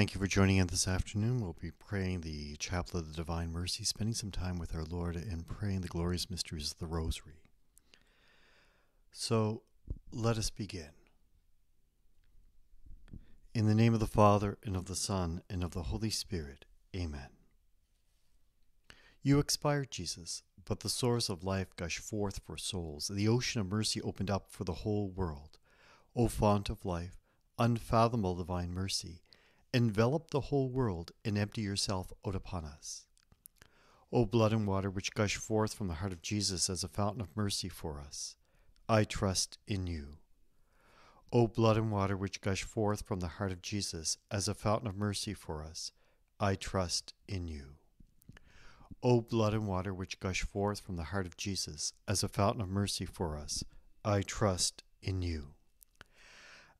Thank you for joining in this afternoon. We'll be praying the Chaplet of the Divine Mercy, spending some time with our Lord and praying the glorious mysteries of the Rosary. So let us begin. In the name of the Father, and of the Son, and of the Holy Spirit. Amen. You expired, Jesus, but the source of life gushed forth for souls. The ocean of mercy opened up for the whole world. O font of life, unfathomable divine mercy, envelop the whole world and empty yourself out upon us. O blood and water which gush forth from the heart of Jesus as a fountain of mercy for us, I trust in you. O blood and water which gush forth from the heart of Jesus as a fountain of mercy for us, I trust in you. O blood and water which gush forth from the heart of Jesus as a fountain of mercy for us, I trust in you.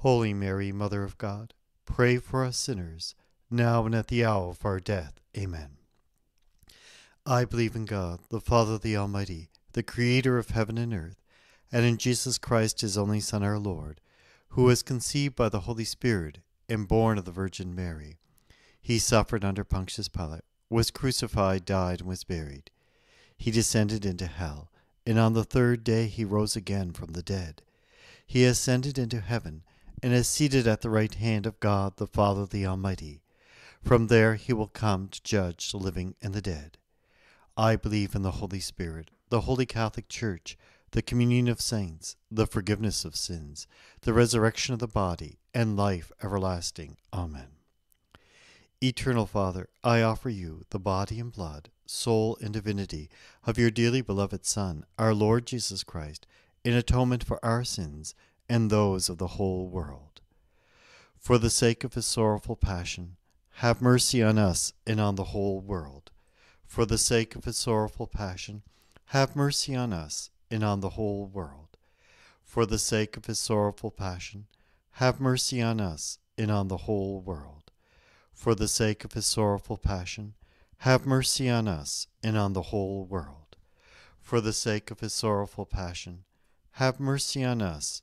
Holy Mary, Mother of God, pray for us sinners, now and at the hour of our death. Amen. I believe in God, the Father, the Almighty, the Creator of heaven and earth, and in Jesus Christ, his only Son, our Lord, who was conceived by the Holy Spirit and born of the Virgin Mary. He suffered under Pontius Pilate, was crucified, died, and was buried. He descended into hell, and on the third day he rose again from the dead. He ascended into heaven and is seated at the right hand of God the Father the Almighty. From there he will come to judge the living and the dead. I believe in the Holy Spirit, the Holy Catholic Church, the communion of saints, the forgiveness of sins, the resurrection of the body, and life everlasting. Amen. Eternal Father, I offer you the body and blood, soul and divinity of your dearly beloved Son, our Lord Jesus Christ, in atonement for our sins and those of the whole world. For the sake of his sorrowful passion, have mercy on us and on the whole world. For the sake of his sorrowful passion, have mercy on us and on the whole world. For the sake of his sorrowful passion, have mercy on us and on the whole world. For the sake of his sorrowful passion, have mercy on us and on the whole world. For the sake of his sorrowful passion, have mercy on us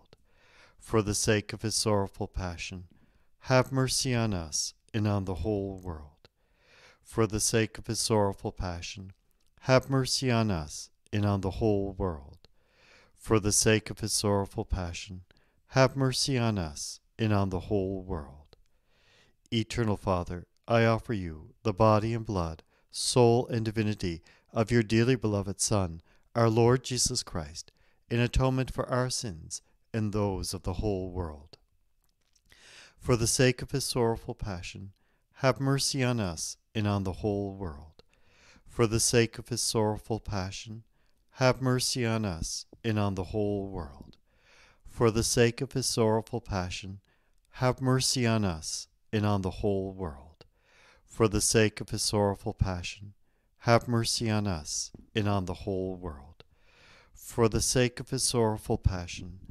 for the sake of his sorrowful passion, have mercy on us and on the whole world. For the sake of his sorrowful passion, have mercy on us and on the whole world. For the sake of his sorrowful passion, have mercy on us and on the whole world. Eternal Father, I offer you the body and blood, soul and divinity of your dearly beloved Son, our Lord Jesus Christ, in atonement for our sins and those of the whole world. For the sake of his sorrowful passion, have mercy on us and on the whole world. For the sake of his sorrowful passion, have mercy on us and on the whole world. For the sake of his sorrowful passion, have mercy on us and on the whole world. For the sake of his sorrowful passion, have mercy on us and on the whole world. For the sake of his sorrowful passion,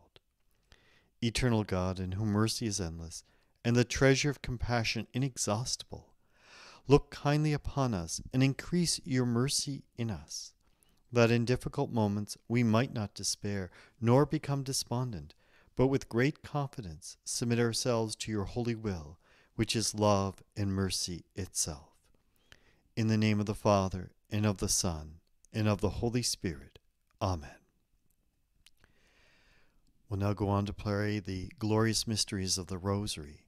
Eternal God, in whom mercy is endless, and the treasure of compassion inexhaustible, look kindly upon us and increase your mercy in us, that in difficult moments we might not despair nor become despondent, but with great confidence submit ourselves to your holy will, which is love and mercy itself. In the name of the Father, and of the Son, and of the Holy Spirit. Amen. We'll now go on to pray the glorious mysteries of the Rosary.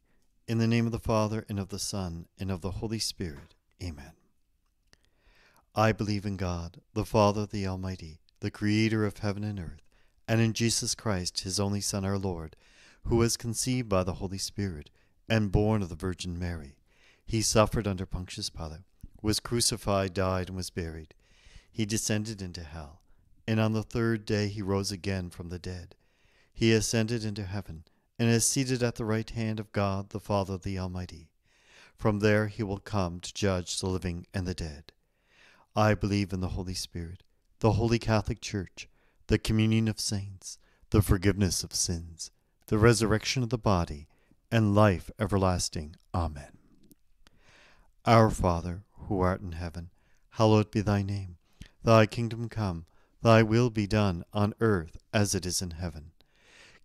In the name of the Father, and of the Son, and of the Holy Spirit. Amen. I believe in God, the Father, the Almighty, the Creator of heaven and earth, and in Jesus Christ, his only Son, our Lord, who was conceived by the Holy Spirit, and born of the Virgin Mary. He suffered under Pontius Pilate, was crucified, died, and was buried he descended into hell, and on the third day he rose again from the dead. He ascended into heaven, and is seated at the right hand of God the Father the Almighty. From there he will come to judge the living and the dead. I believe in the Holy Spirit, the Holy Catholic Church, the communion of saints, the forgiveness of sins, the resurrection of the body, and life everlasting. Amen. Our Father, who art in heaven, hallowed be thy name. Thy kingdom come, thy will be done on earth as it is in heaven.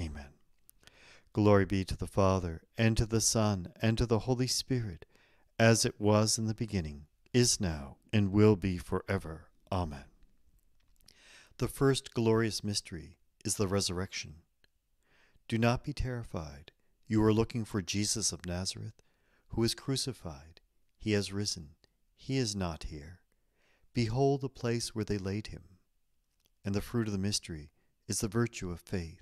Amen. Glory be to the Father, and to the Son, and to the Holy Spirit, as it was in the beginning is now, and will be forever. Amen. The first glorious mystery is the resurrection. Do not be terrified. You are looking for Jesus of Nazareth, who is crucified. He has risen. He is not here. Behold the place where they laid him. And the fruit of the mystery is the virtue of faith.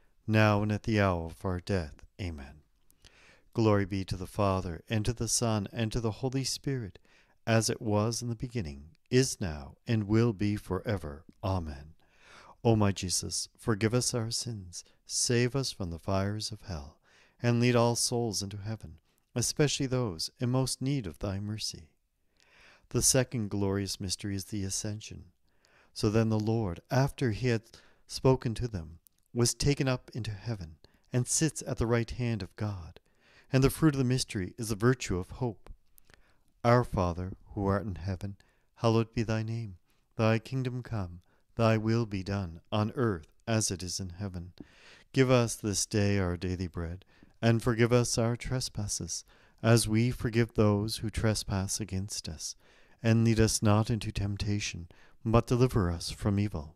now and at the hour of our death. Amen. Glory be to the Father, and to the Son, and to the Holy Spirit, as it was in the beginning, is now, and will be forever. Amen. O my Jesus, forgive us our sins save us from the fires of hell, and lead all souls into heaven, especially those in most need of thy mercy. The second glorious mystery is the Ascension. So then the Lord, after he had spoken to them, was taken up into heaven, and sits at the right hand of God. And the fruit of the mystery is the virtue of hope. Our Father, who art in heaven, hallowed be thy name. Thy kingdom come, thy will be done, on earth as it is in heaven. Give us this day our daily bread, and forgive us our trespasses, as we forgive those who trespass against us. And lead us not into temptation, but deliver us from evil.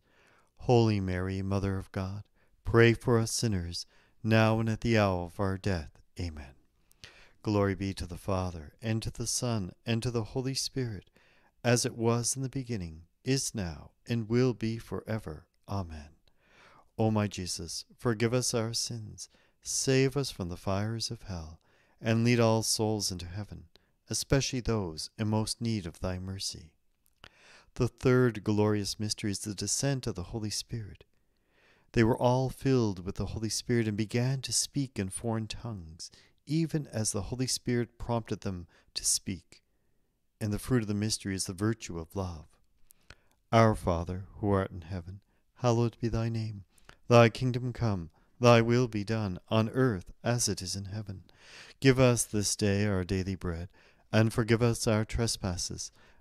Holy Mary, Mother of God, pray for us sinners, now and at the hour of our death. Amen. Glory be to the Father, and to the Son, and to the Holy Spirit, as it was in the beginning is now, and will be forever. Amen. O my Jesus, forgive us our sins, save us from the fires of hell, and lead all souls into heaven, especially those in most need of thy mercy. The third glorious mystery is the descent of the Holy Spirit. They were all filled with the Holy Spirit and began to speak in foreign tongues, even as the Holy Spirit prompted them to speak. And the fruit of the mystery is the virtue of love. Our Father, who art in heaven, hallowed be thy name. Thy kingdom come, thy will be done, on earth as it is in heaven. Give us this day our daily bread, and forgive us our trespasses,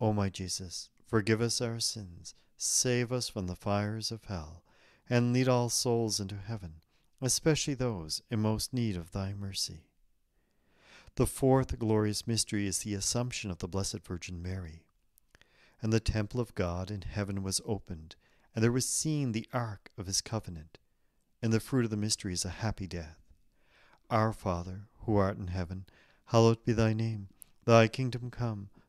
O my Jesus, forgive us our sins, save us from the fires of hell, and lead all souls into heaven, especially those in most need of thy mercy. The fourth glorious mystery is the Assumption of the Blessed Virgin Mary. And the temple of God in heaven was opened, and there was seen the ark of his covenant. And the fruit of the mystery is a happy death. Our Father, who art in heaven, hallowed be thy name. Thy kingdom come,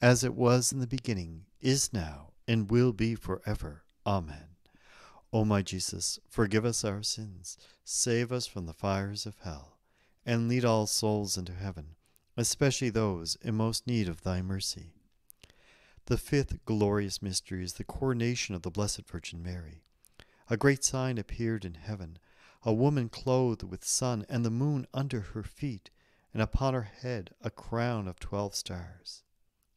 as it was in the beginning, is now, and will be forever. Amen. O my Jesus, forgive us our sins, save us from the fires of hell, and lead all souls into heaven, especially those in most need of thy mercy. The fifth glorious mystery is the coronation of the Blessed Virgin Mary. A great sign appeared in heaven a woman clothed with sun and the moon under her feet, and upon her head a crown of twelve stars.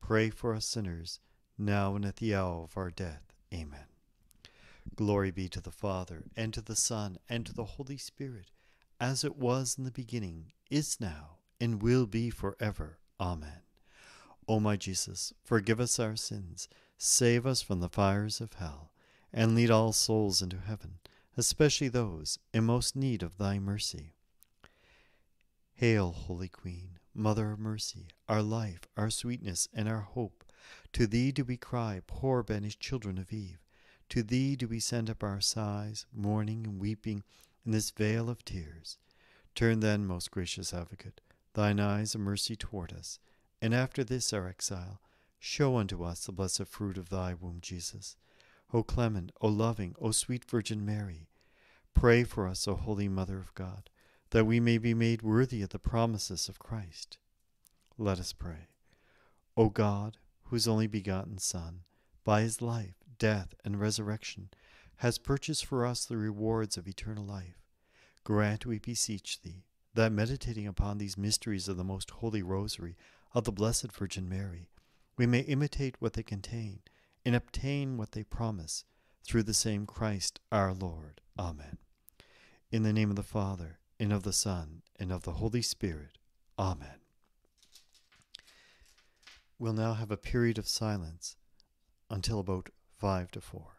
pray for us sinners, now and at the hour of our death. Amen. Glory be to the Father, and to the Son, and to the Holy Spirit, as it was in the beginning, is now, and will be forever. Amen. O my Jesus, forgive us our sins, save us from the fires of hell and lead all souls into heaven, especially those in most need of thy mercy. Hail, Holy Queen, Mother of Mercy, our life, our sweetness, and our hope. To thee do we cry, poor banished children of Eve. To thee do we send up our sighs, mourning and weeping in this vale of tears. Turn then, most gracious Advocate, thine eyes of mercy toward us, and after this our exile, show unto us the blessed fruit of thy womb, Jesus. O clement, O loving, O sweet Virgin Mary, pray for us, O Holy Mother of God, that we may be made worthy of the promises of Christ. Let us pray. O God, whose only begotten Son, by his life, death, and resurrection, has purchased for us the rewards of eternal life. Grant, we beseech thee, that meditating upon these mysteries of the most holy rosary of the Blessed Virgin Mary, we may imitate what they contain and obtain what they promise through the same Christ our Lord. Amen. In the name of the Father, and of the Son, and of the Holy Spirit. Amen. We'll now have a period of silence until about 5 to 4.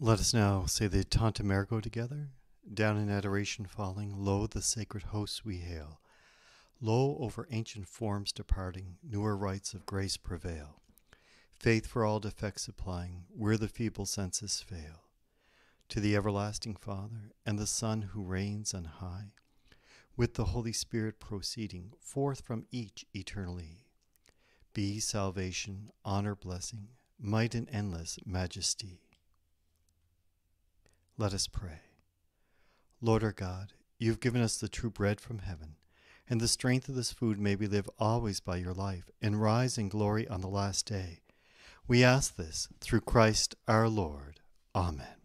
Let us now say the Tantum Ergo together. Down in adoration falling, lo, the sacred hosts we hail. Lo, over ancient forms departing, newer rites of grace prevail. Faith for all defects supplying, where the feeble senses fail. To the everlasting Father, and the Son who reigns on high, with the Holy Spirit proceeding forth from each eternally, be salvation, honor, blessing, might, and endless majesty. Let us pray. Lord our God, you have given us the true bread from heaven, and the strength of this food may we live always by your life and rise in glory on the last day. We ask this through Christ our Lord. Amen.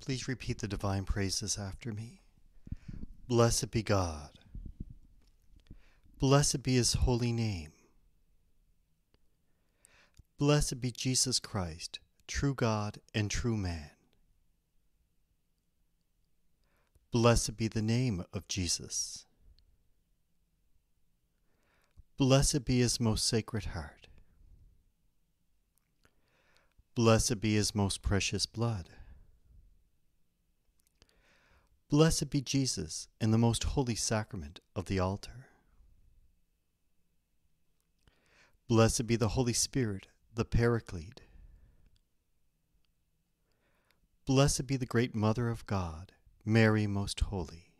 Please repeat the divine praises after me. Blessed be God. Blessed be his holy name. Blessed be Jesus Christ, true God and true man. Blessed be the name of Jesus. Blessed be his most sacred heart. Blessed be his most precious blood. Blessed be Jesus in the most holy sacrament of the altar. Blessed be the Holy Spirit, the Paraclete. Blessed be the great Mother of God, Mary most holy.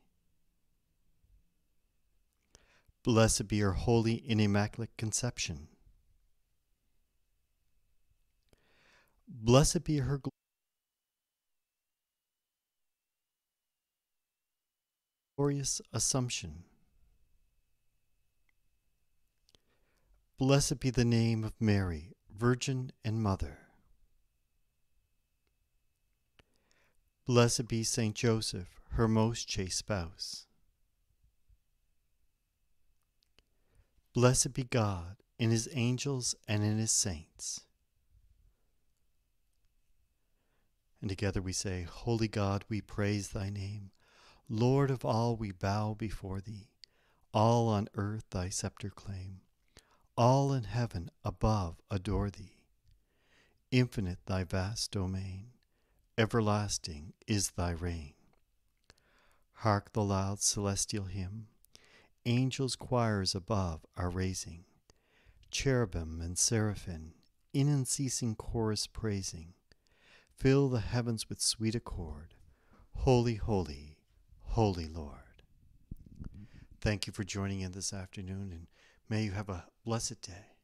Blessed be her holy and immaculate conception. Blessed be her glorious Assumption. Blessed be the name of Mary, Virgin and Mother. Blessed be Saint Joseph, her most chaste spouse. Blessed be God in his angels and in his saints. And together we say, Holy God, we praise thy name. Lord of all, we bow before thee. All on earth thy scepter claim. All in heaven above adore thee. Infinite thy vast domain. Everlasting is thy reign. Hark the loud celestial hymn. Angels' choirs above are raising. Cherubim and seraphim in unceasing chorus praising. Fill the heavens with sweet accord. Holy, holy, holy Lord. Thank you for joining in this afternoon, and may you have a blessed day.